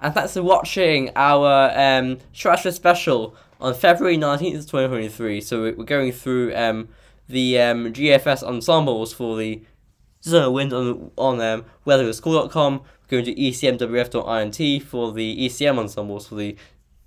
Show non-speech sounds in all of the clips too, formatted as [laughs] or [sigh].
and thanks for watching our um, special on February 19th, 2023. So we're going through um, the um, GFS ensembles for the zonal wind on, on um, weatheriscool.com. We're going to ecmwf.int for the ECM ensembles for the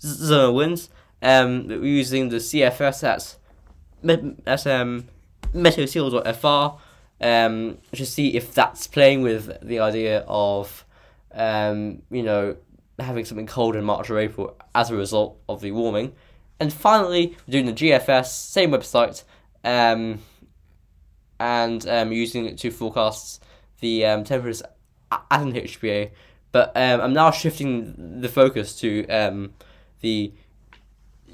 zonal winds. Um, we're using the CFS at, at um, meteociel.fr um, to see if that's playing with the idea of, um, you know, having something cold in March or April as a result of the warming. And finally, we're doing the GFS, same website, um, and um, using it to forecast the um, temperatures at an HPA. But um, I'm now shifting the focus to um, the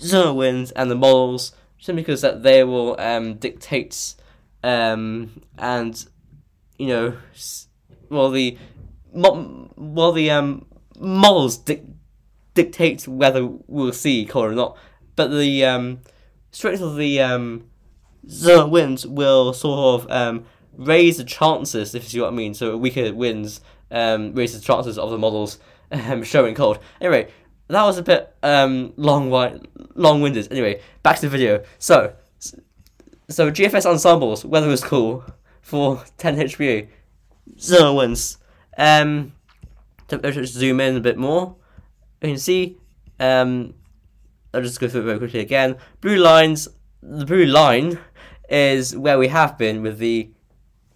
zone winds and the models, simply because that they will dictate and you know, well the well the um models di- dictate whether we'll see cold or not, but the um, strength of the um, winds will sort of um, raise the chances, if you see what I mean. So weaker winds um, raise the chances of the models um, [laughs] showing cold. Anyway, that was a bit um, long, long-winded. Anyway, back to the video. So, so GFS ensembles, weatheriscool for [laughs] 10 HPA, zone winds. Um, let's zoom in a bit more. You can see, um, I'll just go through it very quickly again. Blue lines, the blue line is where we have been with the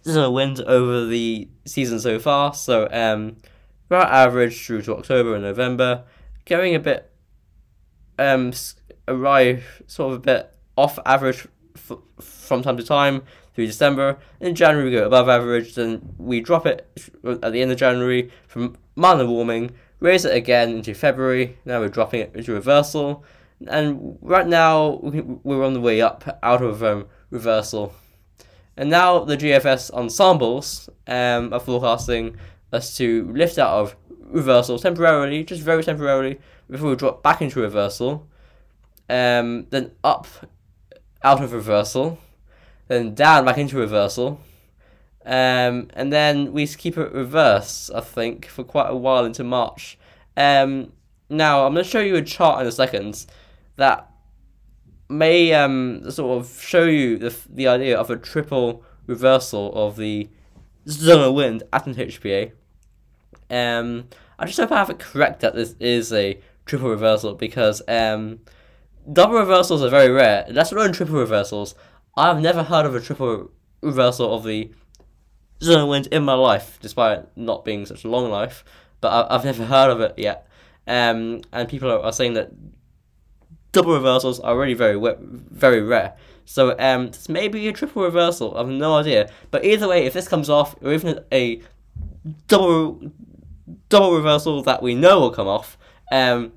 wind over the season so far. So, um, about average through to October and November, going a bit, um, arrive sort of a bit off average from time to time through December. In January, we go above average, then we drop it at the end of January from minor warming, raise it again into February. Now we're dropping it into reversal, and right now we're on the way up out of um, reversal. And now the GFS ensembles um, are forecasting us to lift out of reversal temporarily, just very temporarily, before we drop back into reversal. Um, then up out of reversal, then down back into reversal, um, and then we keep it reverse, I think, for quite a while into March. Um, now, I'm going to show you a chart in a second that may um, sort of show you the, the idea of a triple reversal of the zonal wind at an HPA. Um, I just hope I have it correct that this is a triple reversal because um, double reversals are very rare, let alone triple reversals. I've never heard of a triple reversal of the zone wind in my life, despite not being such a long life. But I, have never heard of it yet. Um, and people are, are, saying that double reversals are really very very rare. So um, this may be a triple reversal. I have no idea. But either way, if this comes off, or even a double double reversal that we know will come off, um,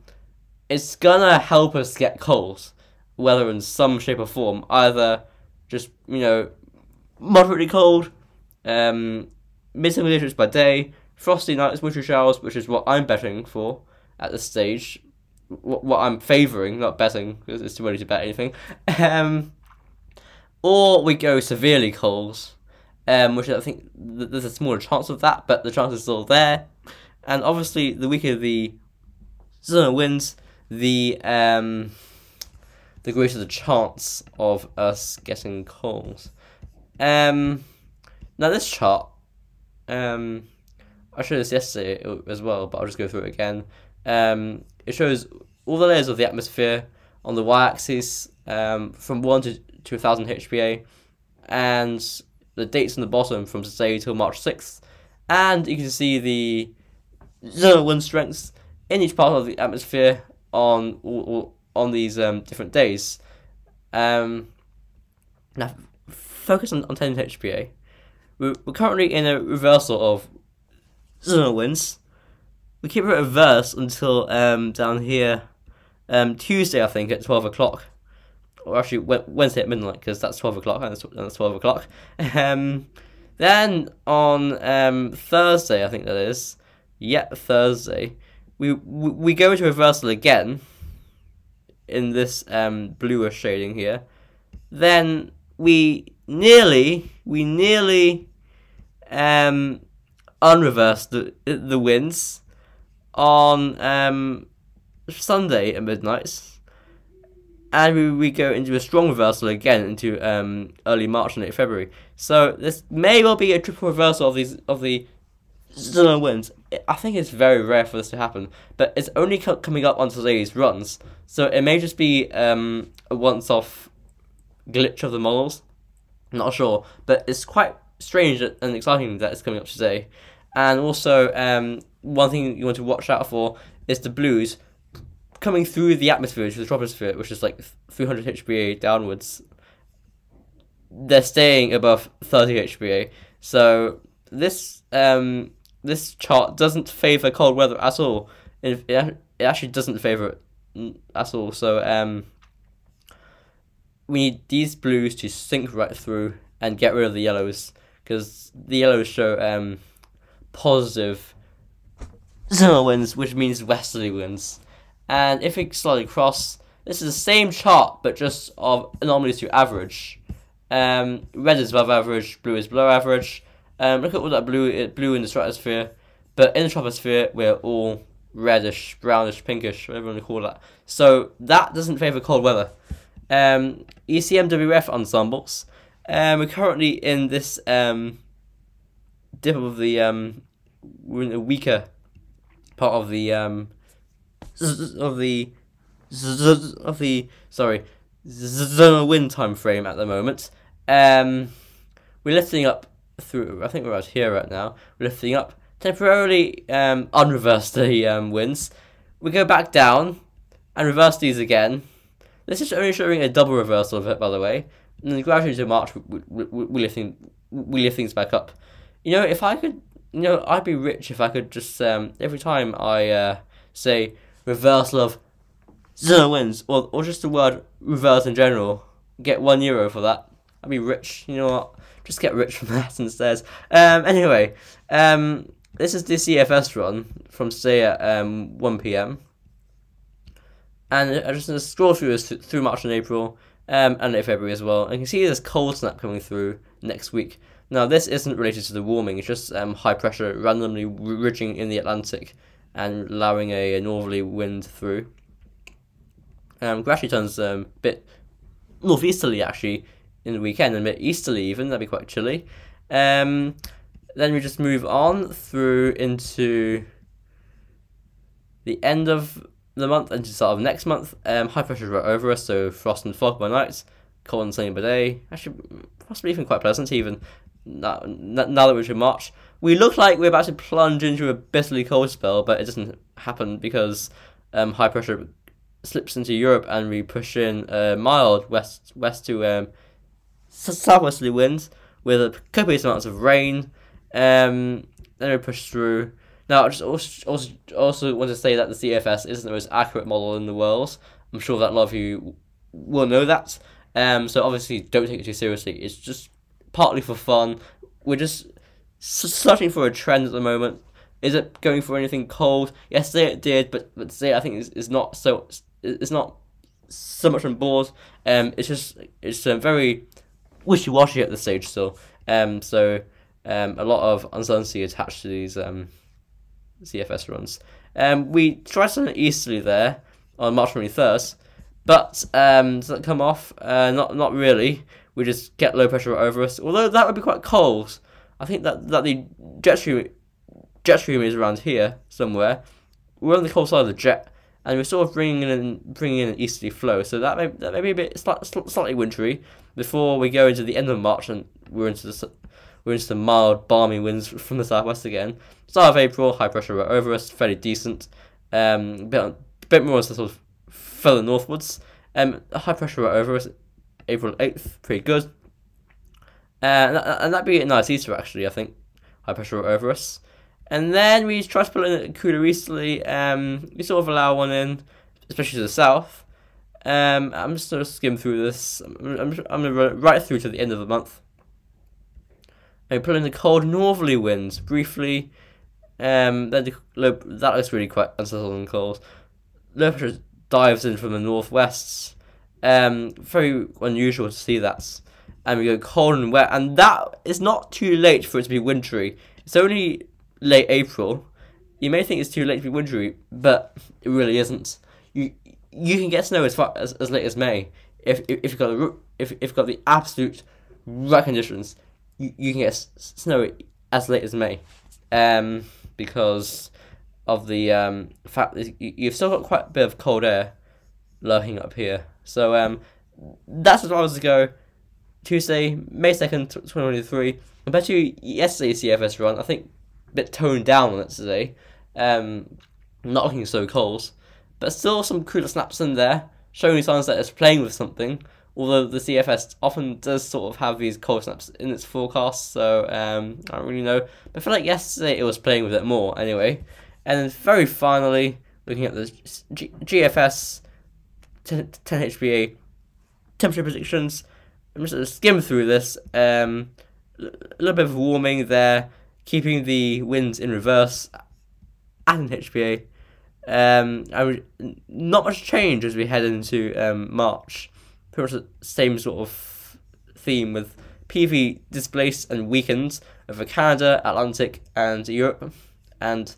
it's gonna help us get cold, whether in some shape or form, either just you know moderately cold um, mid single digits by day, frosty nights, wintry showers, which is what I'm betting for at this stage. What, what I'm favouring, not betting, because it's too early to bet anything. Um, or we go severely cold, um, which I think th- there's a smaller chance of that, but the chance is still there. And obviously, the weaker the zonal winds, the um, the greater the chance of us getting calls. Um, now this chart, um, I showed this yesterday as well, but I'll just go through it again. Um, it shows all the layers of the atmosphere on the y-axis um, from 1 to, to 1000 HPA and the dates on the bottom from today till March 6th and you can see the zone wind strengths in each part of the atmosphere on all, on these um, different days. Um, now focus on, on 10 HPA we're, we're currently in a reversal of winds. We keep it reverse until um, down here um, Tuesday, I think, at 12 o'clock. Or actually, Wednesday at midnight, because that's 12 o'clock, and that's 12 o'clock. [laughs] Um, then on um, Thursday, I think that is, yeah, Thursday, we, we, we go into reversal again in this um, bluish shading here. Then we nearly, we nearly um, unreverse the the winds on um, Sunday at midnight. And we, we go into a strong reversal again into um, early March and late February. So this may well be a triple reversal of these of the zonal winds. I think it's very rare for this to happen, but it's only co- coming up on today's runs, so it may just be um, a once-off glitch of the models. I'm not sure, but it's quite strange and exciting that it's coming up today. And also, um, one thing you want to watch out for is the blues coming through the atmosphere, to the troposphere, which is like 300 HPA downwards. They're staying above 30 HPA, so this um this chart doesn't favor cold weather at all. It, it, actually doesn't favor it at all. So um, we need these blues to sink right through and get rid of the yellows because the yellows show um, positive zonal winds, which means westerly winds. And if we slide across, this is the same chart but just of anomalies to average. Um, red is above average, blue is below average. Um, look at all that blue, blue in the stratosphere, but in the troposphere we're all reddish, brownish, pinkish, whatever you want to call that. So that doesn't favour cold weather. Um, ECMWF ensembles. Um, we're currently in this um, dip of the um, we're in a weaker part of the um, of the of the sorry zonal wind time frame at the moment. Um, we're lifting up through, I think we're out here right now, we're lifting up, temporarily um, unreverse the um, winds. We go back down and reverse these again. This is only showing a double reversal of it, by the way. And then gradually to March, we, we, we, lift things, we lift things back up. You know, if I could, you know, I'd be rich if I could just, um, every time I uh, say reversal of zonal winds, or, or just the word reverse in general, get one euro for that. I'd be rich. You know what? Just get rich from [laughs] that instead. Um, anyway, um, this is the CFS run from today at um, 1 pm. And I just going to scroll through this through March and April um, and February as well. And you can see this cold snap coming through next week. Now, this isn't related to the warming, it's just um, high pressure randomly ridging in the Atlantic and allowing a, a northerly wind through. Um, turns um, a bit northeasterly actually in the weekend and easterly even. That'd be quite chilly. Um, then we just move on through into the end of the month into sort of next month. Um, high pressure right over us, so frost and fog by night, cold and sunny by day. Actually, possibly even quite pleasant even now, now that we're in March. We look like we're about to plunge into a bitterly cold spell, but it doesn't happen because um, high pressure slips into Europe and we push in uh, mild west west to um, southwesterly winds with a copious amounts of rain. Um, then we push through. Now, I just also, also, also want to say that the CFS isn't the most accurate model in the world. I'm sure that a lot of you will know that. Um, so obviously, don't take it too seriously. It's just partly for fun. We're just searching for a trend at the moment. Is it going for anything cold? Yesterday it did, but but today I think it's, it's not so. It's not so much on board. Um, it's just it's um, very wishy washy at this stage still. Um, so um, a lot of uncertainty attached to these um, CFS runs. Um, we tried something easterly there on March 23rd, but um, does that come off? Uh, not not really. We just get low pressure over us. Although that would be quite cold. I think that, that the jet stream jet stream is around here somewhere. We're on the cold side of the jet, and we're sort of bringing in bringing in an easterly flow. So that may that may be a bit slightly wintry before we go into the end of March and we're into the we're into the mild, balmy winds [laughs] from the southwest again. Start of April, high pressure over us, fairly decent. Um, bit, bit more sort of further northwards. Um, high pressure over us, April eighth, pretty good. Uh, and, that, and that'd be a nice Easter actually, I think. High pressure over us. And then we try to put in a cooler easterly. Um, we sort of allow one in, especially to the south. Um, I'm just going to skim through this. I'm, I'm, I'm going to run right through to the end of the month. I put in the cold northerly winds briefly. Um, then the low, that looks really quite unsettled and cold. Low pressure dives in from the northwest. Um, very unusual to see that. And we go cold and wet, and that is not too late for it to be wintry. It's only late April, you may think it's too late to be wintry, but it really isn't. You you can get snow as far as, as late as May if if, you've got the if if you've got the absolute right conditions. You, you can get snow as late as May, um, because of the um, fact that you've still got quite a bit of cold air lurking up here. So um, that's as far as to go. Tuesday, May second, twenty twenty three. I bet you yesterday's CFS run, I think bit toned down on it today. Um, not looking so cold, but still some cooler snaps in there, showing signs that it's playing with something. Although the CFS often does sort of have these cold snaps in its forecast, so um, I don't really know. But I feel like yesterday it was playing with it more anyway. And then very finally, looking at the GFS 10, 10 HPA temperature predictions. I'm just going to skim through this. Um, a little bit of warming there, keeping the winds in reverse and an HPA. Um, I would, not much change as we head into um, March. Pretty much the same sort of theme with PV displaced and weakened over Canada, Atlantic, and Europe, and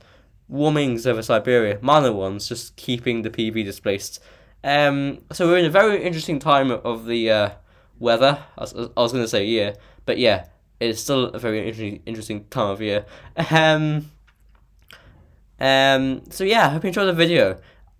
warmings over Siberia, minor ones, just keeping the PV displaced. Um, so we're in a very interesting time of the uh, weather. I was, I was going to say year, but yeah, it's still a very interesting interesting time of year. Um, um, so yeah, hope you enjoyed the video,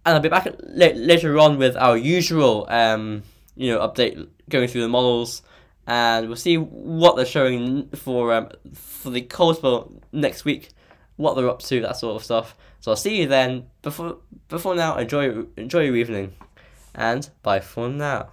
and I'll be back la- later on with our usual um, you know update going through the models, and we'll see what they're showing for um, for the cold spell next week, what they're up to, that sort of stuff. So I'll see you then. Before before now, enjoy enjoy your evening, and bye for now.